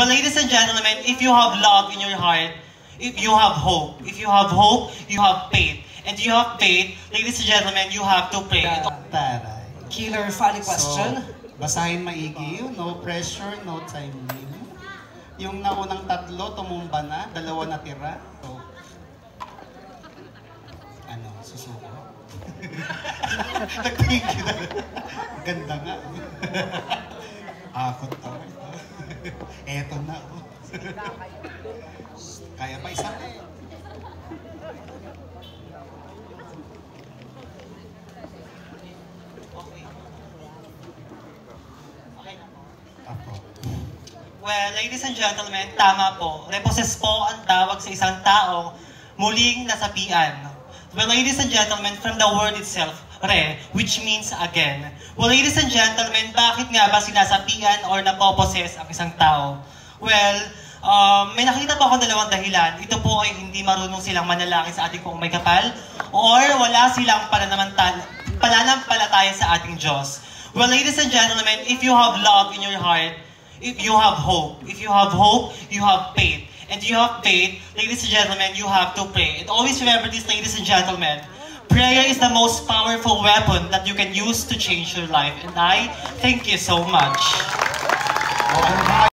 Well, ladies and gentlemen, if you have love in your heart, if you have hope. If you have hope, you have faith. And you have faith, ladies and gentlemen, you have to pray. Taray. Killer funny question. So, basahin maigi, no pressure, no time limit. Yung naunang tatlo, tumumba na, dalawa natira. So, ano, susuko? Nag-thank you na. Ganda nga. Akot to. Eto na. oh. Kaya pa isa? Okay. Okay na po. Apo. Well, ladies and gentlemen, tama po. Reposes po ang tawag sa isang tao muling nasapian. Well, ladies and gentlemen, from the word itself, re, which means again. Well, ladies and gentlemen, bakit nga ba sinasapian or napoposes ang isang tao? Well, um, may nakita po akong dalawang dahilan. Ito po ay hindi marunong silang manalangin sa ating kung may kapal or wala silang pananamantal pananampalataya sa ating Diyos. Well, ladies and gentlemen, if you have love in your heart, if you have hope. If you have hope, you have faith. And you have faith, ladies and gentlemen, you have to pray. And always remember this, ladies and gentlemen. Prayer is the most powerful weapon that you can use to change your life. And I thank you so much.